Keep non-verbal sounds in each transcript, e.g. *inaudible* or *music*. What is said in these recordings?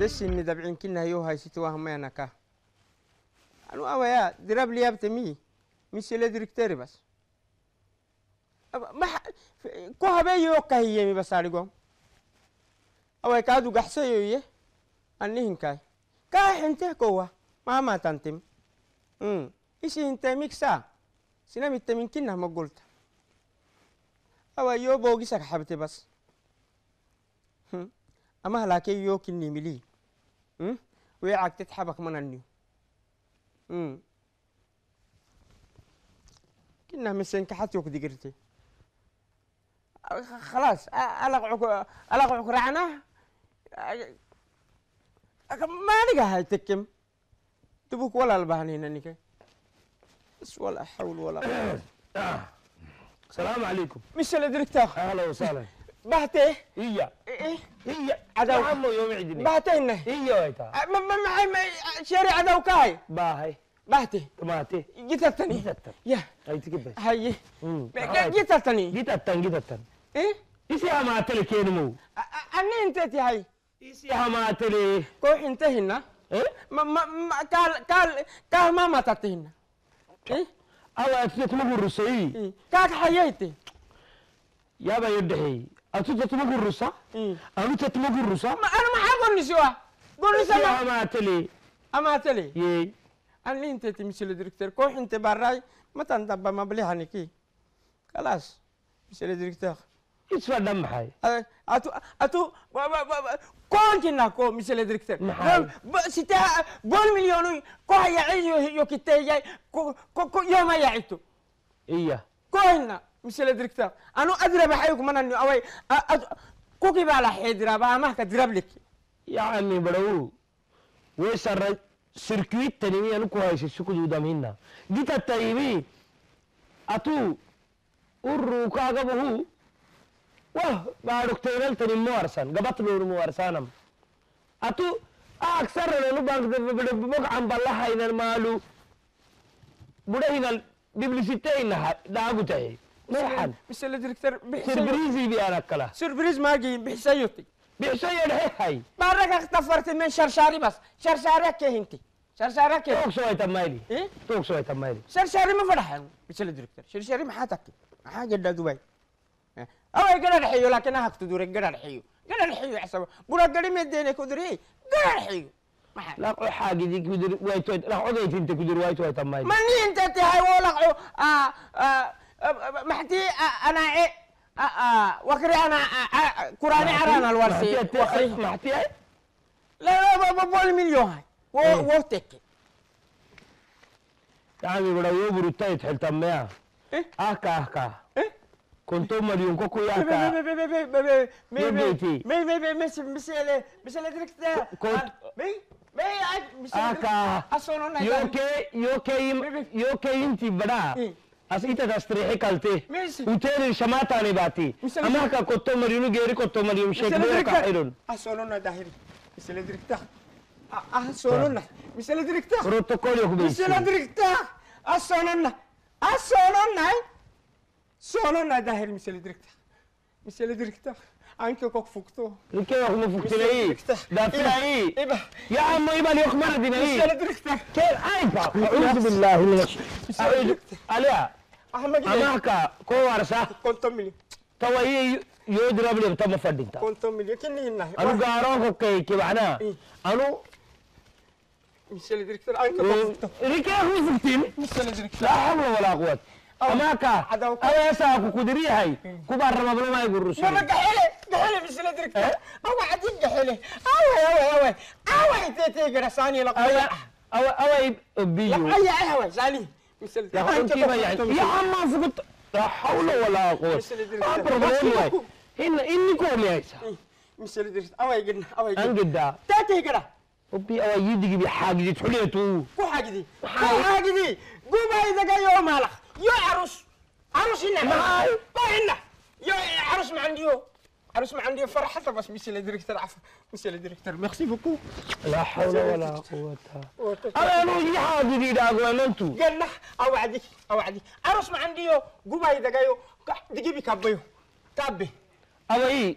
بس إني دبعين كنا هيو هاي ستوا هم أنا أويا دراب لي أبتمي مش اللي ديركتوري بس. ما ح- ف- كو هبي يوكا هي مي بس أريقوم أويا كادو قحسة يوية. أني هنكاي. كا حنته كوا. ما ما تنتم. أمم إيش أنت ميكسا سنام التمين كنا ما قلت. أويا يو بوغي سك حبتي بس. هم. أما هلاكي يو كني ملي هم ويعك تتحبك من النيو. هم؟ كنا مسين كحت يوك دقرتي خلاص ألقعك ألقعك رعنا؟ ما نقا هاي تكم. تبوك ولا البهنين انك بس ولا حول ولا قوة. *coughs* السلام عليكم. مش اللي دركتها أهلا وسهلا. بهته إيه هي عدو. عمو يوم عيدني بهته هي ويتا ما ما ما ما شارع عدو كاي باهي بهته تماتي جيتتني جيتتن يا هاي تكبر هاي جيتتني جيتتن جيتتن إيه isi hamaatele keenumow أني أنت هاي isi hamaatele كوح انتهينا eh? ما ما ما قال قال قال ما ماتتهنا إيه awa atutuma gurusay إيه كاك حييتي yaba yodhexeey إيه. ما أنا ما حقول نسوا yey أني أنت تمشي للدكتور كوح أنت براي ما تنتبه ما بلي هنيكي خلاص. مش للدكتور isfadhan maxay أتو أتو كون كنا كو مش للدكتور محل. ستا بول مليون. كو يعيش يو كتاي كو كو يوم يعيتو iya كوهنا mise la dirigtaa anu adrabaxaykumananiaway kukibaalaxeediraba amahka dirableki yacni barawu weysarra sirkuitanimi anu ku haysi sukududamhina gita tayimi urukaagabahu wah baadhugtaynaltanimo arsan gabatnurmo arsanam. Atu aksarrananu bankdababagcan balahaynan maalu budhahinal diblisiteyna dhaagu dhaagutahe meexan مش للدكتور بحسيو sirbriisi bianakala سربريز ما جي بحسيوتي bixsoyadhehay بارك اختفرت من شرشاري بس شرشاري كي انت شرشاري كي tuugsoaytamayli إيه tuugsoaytamayli شرشاري ما فرح مش الدكتور شرشاري ما حاتك حاجة دا دبي أو قدر الحيو لكن هاك تدور قدر الحيو قدر الحيو حسب برا قدر مدينه كدري قدر الحيو ما حاجة. laqo xaagidi kudir waytoy laqodaytinta kudir waytoytamay ماني انت تهاي ولا آه آه محتي أنا آه وكري أنا قرآني عرانا الورسي وكري. maxtiyay لا لا بقول مليون. هاي و وتك. yacni bada wo burutayt xiltameya إيه؟ ahka ahka إيه؟ konto maliyun koku مي yaka مي مي مي مي مي مي يبيتي. مي مي مي مش مش اللي مش اللي دركت. كنت- مي Ας είτε θα στρέχει καλτή, ούτε ρε σαμάτα είναι βάτη. Αμά κακοτό μαριούνου γέρι κοτό μαριούνου σεκδέο καέρον. Ας όλον να ταχύρει. Είσαι λεντρικτά. Ας όλον να. Είσαι λεντρικτά. Πρωτοκόλλη έχουμε είσαι. Είσαι λεντρικτά. Ας όλον να. Ας όλον να. Σόλον να ταχύρει μισελεντρικτά. مش اللي دركت مش اللي دركت انك كوك فوكتو ninkeeda kuma fugtinai daafinaai ايبا ya amo iban yok مش اللي دركت كيف عيبا أعوذ بالله من الشيطان عليا احمد أماك كوارسا كنت مليون توي يضرب لي تم فدينتا كنت مليون كني هنا أنا قارون كي كي معنا. أنا مش اللي دركت انك كوك فوكتو ريكي أخو فكتين مش اللي دركت لا حول ولا قوة أماك عدو. أنا يساك كدري هاي. كبار رمضان ما يقول ما رسول قحله قحله مش اللي دركت أو عدي قحله أوي أوي أوي. أوي تي تي قرصاني أو لقيا أو أو بيو لا يا أوي. سالي. يا يعني. يا عم فقط لا حول ولا قوة. ما بربلين واي إن إني كوم يا إيسا مش اللي دركت أوي قلنا أوي قلنا. أنقدا تاتي قرا وبي أو يدي بحاجة تحليتو. كو حاجة دي. كو حاجة. دي. قوم اذا جاي يوم مالك يو عروس. عروس هنا. معاي. ما هنا. يو عروس ما عندي. عروس ما عندي. فرحة بس مش اللي ديريكتور. عفوا. مش اللي ديريكتور. ميرسي بوكو. لا حول ولا قوة. أنا لو يجي حاجة دي دا أقوانتو قلنا اوعدك اوعدك عروس ما عندي. يو قوم اذا جاي دقيبي كابيو. كابي. أو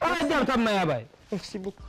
directeur. amanahanimuy ajaabta mayaabay ميرسي بوكو